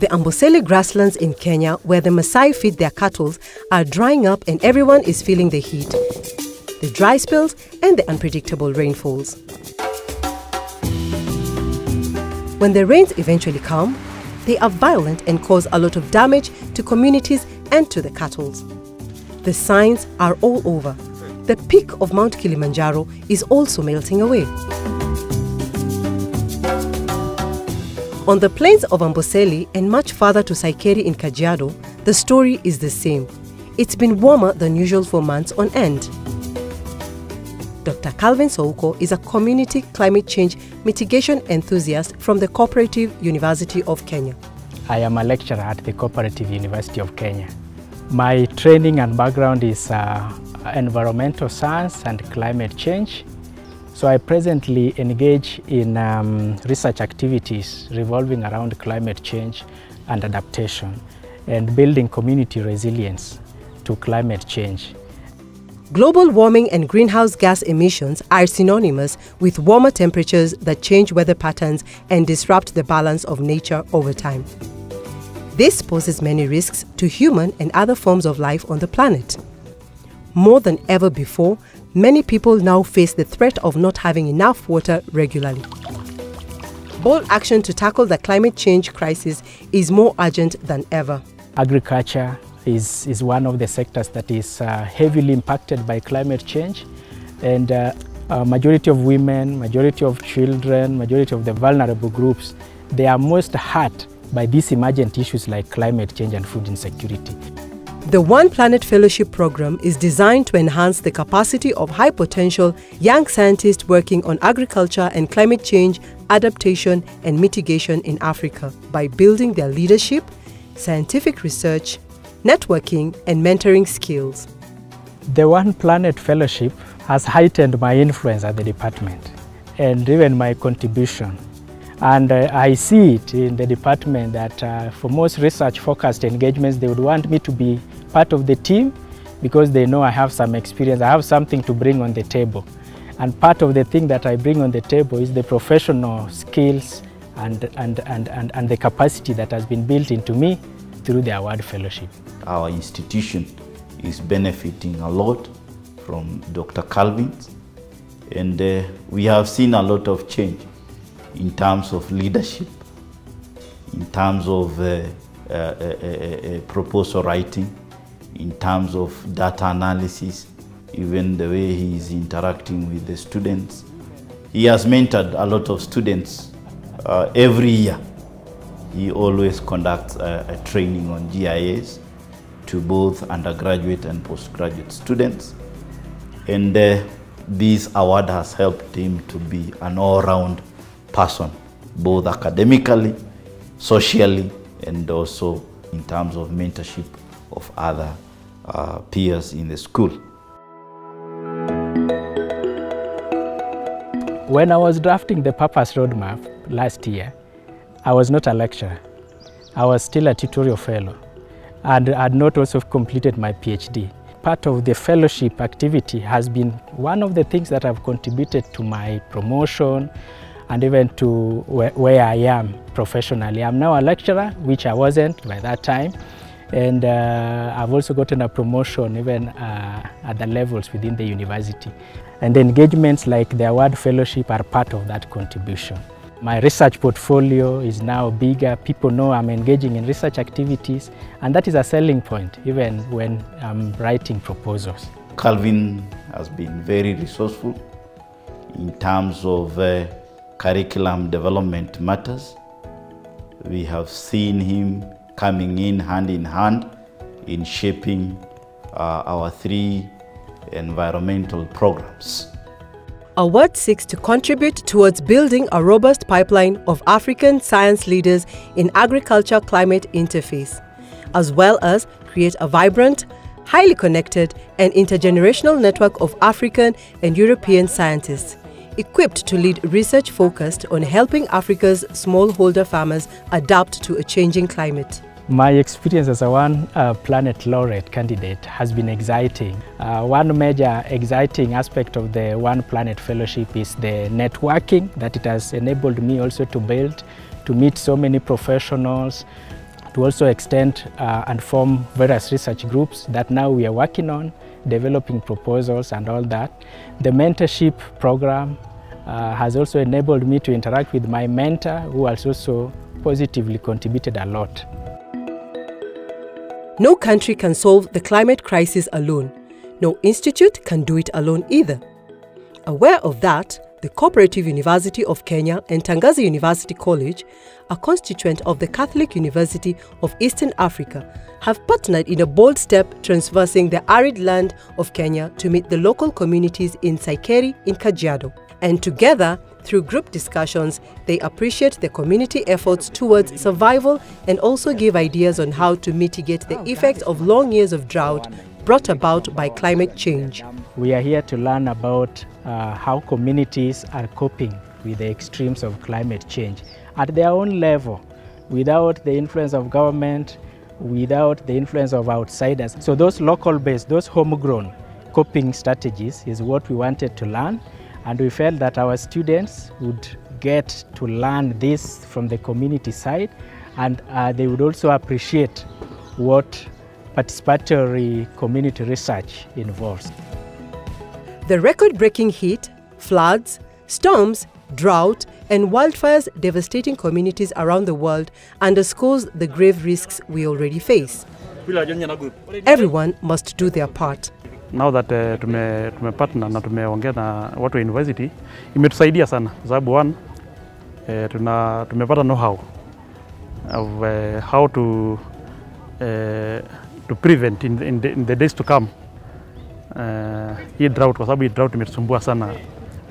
The Amboseli grasslands in Kenya, where the Maasai feed their cattle, are drying up and everyone is feeling the heat, the dry spells, and the unpredictable rainfalls. When the rains eventually come, they are violent and cause a lot of damage to communities and to the cattle. The signs are all over. The peak of Mount Kilimanjaro is also melting away. On the plains of Amboseli and much farther to Saikeri in Kajiado, the story is the same. It's been warmer than usual for months on end. Dr. Calvince Ouko is a community climate change mitigation enthusiast from the Cooperative University of Kenya. I am a lecturer at the Cooperative University of Kenya. My training and background is uh, environmental science and climate change. So I presently engage in um, research activities revolving around climate change and adaptation and building community resilience to climate change. Global warming and greenhouse gas emissions are synonymous with warmer temperatures that change weather patterns and disrupt the balance of nature over time. This poses many risks to human and other forms of life on the planet. More than ever before, many people now face the threat of not having enough water regularly. Bold action to tackle the climate change crisis is more urgent than ever. Agriculture is, is one of the sectors that is uh, heavily impacted by climate change and uh, a majority of women, majority of children, majority of the vulnerable groups, they are most hurt by these emergent issues like climate change and food insecurity. The One Planet Fellowship Program is designed to enhance the capacity of high potential young scientists working on agriculture and climate change, adaptation, and mitigation in Africa by building their leadership, scientific research, networking, and mentoring skills. The One Planet Fellowship has heightened my influence at the department and even my contribution. And uh, I see it in the department that uh, for most research focused engagements, they would want me to be part of the team because they know I have some experience, I have something to bring on the table. And part of the thing that I bring on the table is the professional skills and, and, and, and, and the capacity that has been built into me through the AWARD fellowship. Our institution is benefiting a lot from Dr. Calvince and uh, we have seen a lot of change in terms of leadership, in terms of uh, uh, uh, proposal writing, in terms of data analysis, even the way he is interacting with the students. He has mentored a lot of students uh, every year. He always conducts a, a, training on GIS to both undergraduate and postgraduate students. And uh, this AWARD has helped him to be an all-round person, both academically, socially, and also in terms of mentorship of other uh, peers in the school. When I was drafting the purpose roadmap last year, I was not a lecturer. I was still a tutorial fellow and had not also completed my PhD. Part of the fellowship activity has been one of the things that have contributed to my promotion and even to where, where I am professionally. I'm now a lecturer, which I wasn't by that time. And uh, I've also gotten a promotion even uh, at the levels within the university. And engagements like the AWARD fellowship are part of that contribution. My research portfolio is now bigger. People know I'm engaging in research activities, and that is a selling point even when I'm writing proposals. Calvince has been very resourceful in terms of uh, curriculum development matters. We have seen him coming in hand in hand in shaping uh, our three environmental programs. AWARD seeks to contribute towards building a robust pipeline of African science leaders in agriculture climate interface, as well as create a vibrant, highly connected, and intergenerational network of African and European scientists equipped to lead research focused on helping Africa's smallholder farmers adapt to a changing climate. My experience as a One uh, Planet Laureate candidate has been exciting. Uh, one major exciting aspect of the One Planet Fellowship is the networking that it has enabled me also to build, to meet so many professionals, to also extend uh, and form various research groups that now we are working on, developing proposals and all that. The mentorship program uh, has also enabled me to interact with my mentor who has also positively contributed a lot. No country can solve the climate crisis alone. No institute can do it alone either. Aware of that, the Cooperative University of Kenya and Tangaza University College, a constituent of the Catholic University of Eastern Africa, have partnered in a bold step traversing the arid land of Kenya to meet the local communities in Saikeri in Kajiado. And together, through group discussions, they appreciate the community efforts towards survival and also give ideas on how to mitigate the effects of long years of drought brought about by climate change. We are here to learn about uh, how communities are coping with the extremes of climate change at their own level without the influence of government, without the influence of outsiders. So those local based, those homegrown coping strategies is what we wanted to learn and we felt that our students would get to learn this from the community side and uh, they would also appreciate what participatory community research involves. The record-breaking heat, floods, storms, drought and wildfires devastating communities around the world underscores the grave risks we already face. Everyone must do their part. Now that uh, tume, tumepartner na tumeongea na watu wa university imetusaidia sana kwa sababu one uh, tuna tumepata know how of uh, how to uh, to prevent in, in, the, in the days to come uh, hii drought, kwa sababu hii drought imetusumbua sana.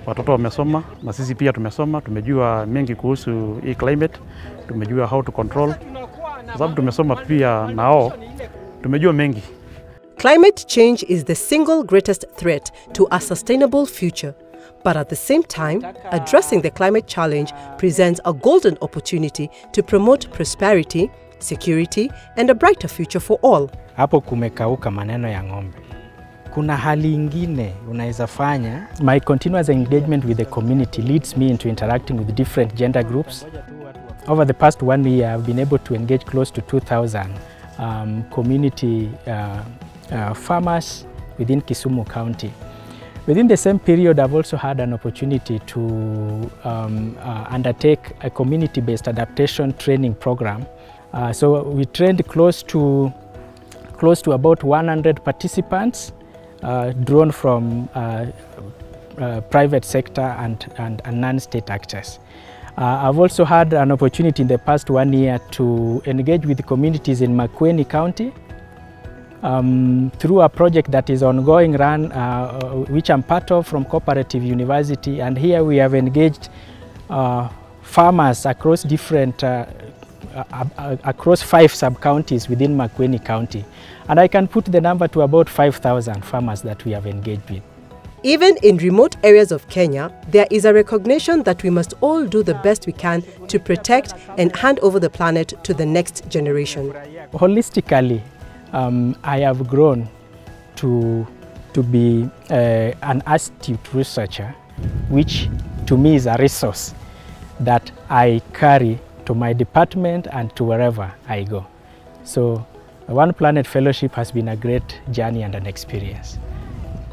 Watoto wamesoma na sisi pia tumesoma, tumejua mengi kuhusu hii climate, tumejua how to control, kwa sababu tumesoma pia nao, tumejua mengi. Climate change is the single greatest threat to a sustainable future. But at the same time, addressing the climate challenge presents a golden opportunity to promote prosperity, security, and a brighter future for all. Hapo kumekauka maneno ya ng'ombe. Kuna hali ingine unaweza fanya. My continuous engagement with the community leads me into interacting with different gender groups. Over the past one year, I've been able to engage close to 2,000 um, community uh, uh, farmers within Kisumu County. Within the same period, I've also had an opportunity to um, uh, undertake a community-based adaptation training program. Uh, so we trained close to close to about 100 participants, uh, drawn from uh, uh, private sector and, and, and non-state actors. Uh, I've also had an opportunity in the past one year to engage with communities in Makueni County, um, through a project that is ongoing run, uh, which I'm part of from Cooperative University. And here we have engaged uh, farmers across different, uh, across five sub-counties within Makueni County. And I can put the number to about 5,000 farmers that we have engaged with. Even in remote areas of Kenya, there is a recognition that we must all do the best we can to protect and hand over the planet to the next generation. Holistically, um, I have grown to, to be uh, an astute researcher, which to me is a resource that I carry to my department and to wherever I go. So One Planet Fellowship has been a great journey and an experience.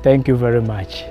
Thank you very much.